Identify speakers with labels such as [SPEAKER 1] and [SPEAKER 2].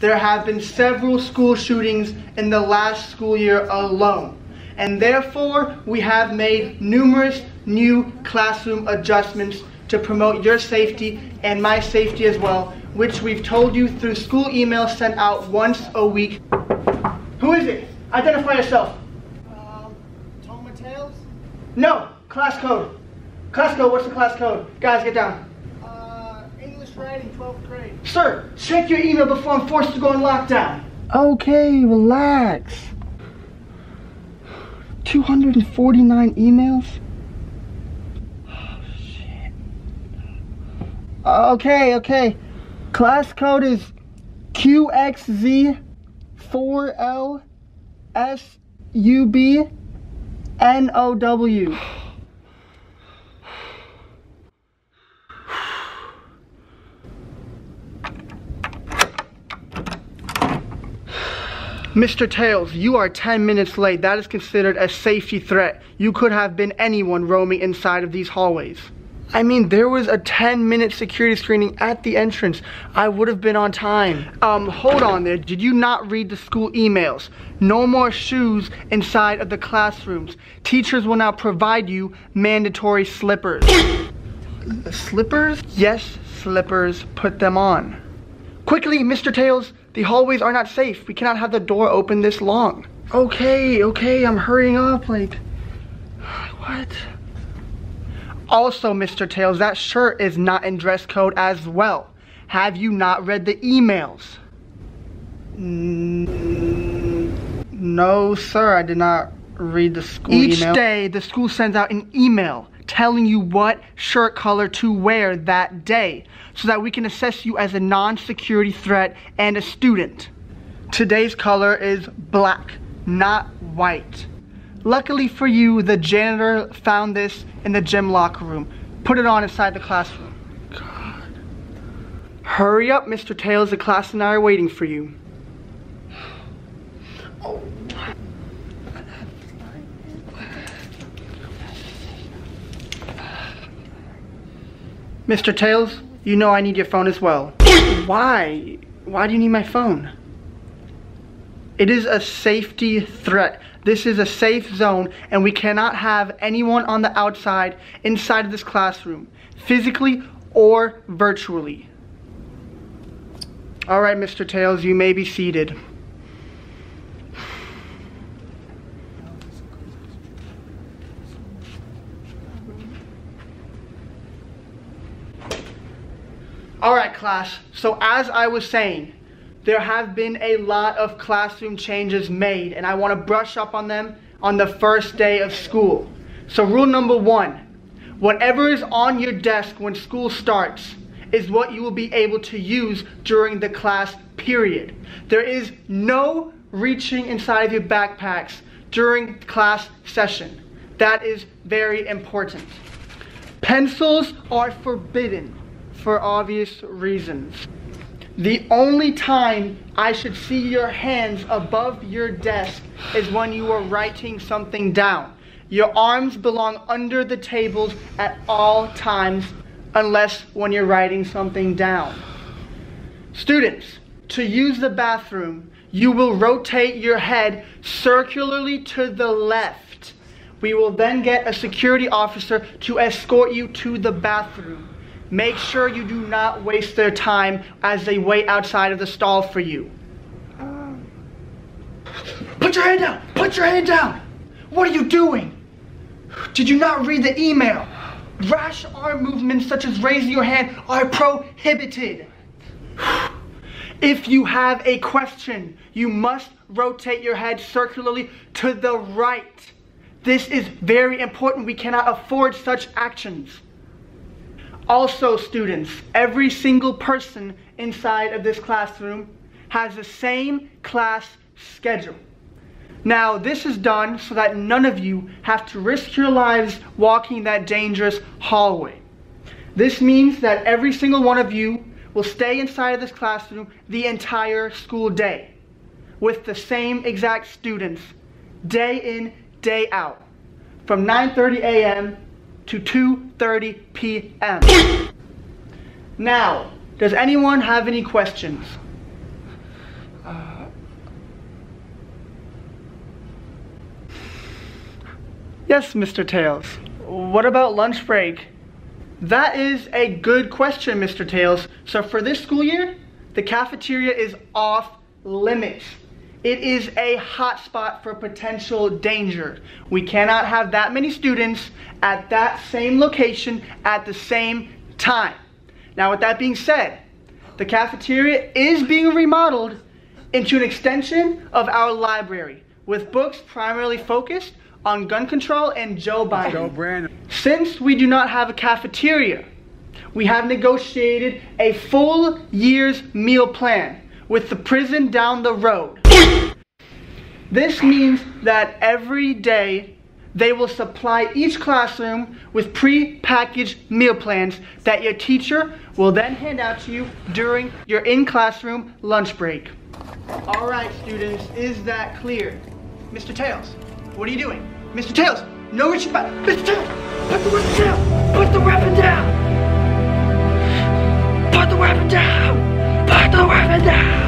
[SPEAKER 1] there have been several school shootings in the last school year alone. And therefore, we have made numerous new classroom adjustments to promote your safety and my safety as well, which we've told you through school emails sent out once a week. Who is it? Identify yourself.
[SPEAKER 2] Um, Tom Tales?
[SPEAKER 1] No, class code. Class code, what's the class code? Guys, get down.
[SPEAKER 2] English 12th grade.
[SPEAKER 1] Sir, check your email before I'm forced to go on lockdown.
[SPEAKER 3] Okay, relax. 249 emails? Oh, shit. Okay, okay. Class code is QXZ4LSUBNOW.
[SPEAKER 1] Mr. Tales, you are 10 minutes late. That is considered a safety threat. You could have been anyone roaming inside of these hallways. I mean, there was a 10 minute security screening at the entrance. I would have been on time. Um, hold on there. Did you not read the school emails? No more shoes inside of the classrooms. Teachers will now provide you mandatory slippers. slippers? Yes, slippers. Put them on. Quickly, Mr. Tales, the hallways are not safe. We cannot have the door open this long. Okay, okay, I'm hurrying up, like, what? Also, Mr. Tales, that shirt is not in dress code as well. Have you not read the emails? No, sir, I did not read the school Each email. Each day, the school sends out an email telling you what shirt color to wear that day so that we can assess you as a non-security threat and a student. Today's color is black, not white. Luckily for you, the janitor found this in the gym locker room. Put it on inside the classroom. God. Hurry up, Mr. Tales. The class and I are waiting for you. Mr. Tales, you know I need your phone as well. Why? Why do you need my phone? It is a safety threat. This is a safe zone and we cannot have anyone on the outside inside of this classroom, physically or virtually. All right, Mr. Tales, you may be seated. All right, class. So as I was saying, there have been a lot of classroom changes made and I want to brush up on them on the first day of school. So rule number one, whatever is on your desk when school starts is what you will be able to use during the class period. There is no reaching inside of your backpacks during class session. That is very important. Pencils are forbidden for obvious reasons. The only time I should see your hands above your desk is when you are writing something down. Your arms belong under the tables at all times unless when you're writing something down. Students, to use the bathroom, you will rotate your head circularly to the left. We will then get a security officer to escort you to the bathroom. Make sure you do not waste their time as they wait outside of the stall for you. Um. Put your hand down! Put your hand down! What are you doing? Did you not read the email? Rash arm movements such as raising your hand are prohibited. If you have a question, you must rotate your head circularly to the right. This is very important. We cannot afford such actions. Also students, every single person inside of this classroom has the same class schedule. Now this is done so that none of you have to risk your lives walking that dangerous hallway. This means that every single one of you will stay inside of this classroom the entire school day with the same exact students day in, day out from 9.30 a.m to 2.30 p.m. now, does anyone have any questions? Yes, Mr. Tales. What about lunch break? That is a good question, Mr. Tales. So for this school year, the cafeteria is off limits. It is a hotspot for potential danger. We cannot have that many students at that same location at the same time. Now, with that being said, the cafeteria is being remodeled into an extension of our library with books primarily focused on gun control and Joe Biden.
[SPEAKER 4] Joe Brandon.
[SPEAKER 1] Since we do not have a cafeteria, we have negotiated a full year's meal plan with the prison down the road. This means that every day they will supply each classroom with pre-packaged meal plans that your teacher will then hand out to you during your in-classroom lunch break. All right, students, is that clear? Mr. Tales, what are you doing? Mr. Tales, no what back. Mr. Tales, put the weapon down! Put the weapon down! Put the weapon down! Put the weapon down!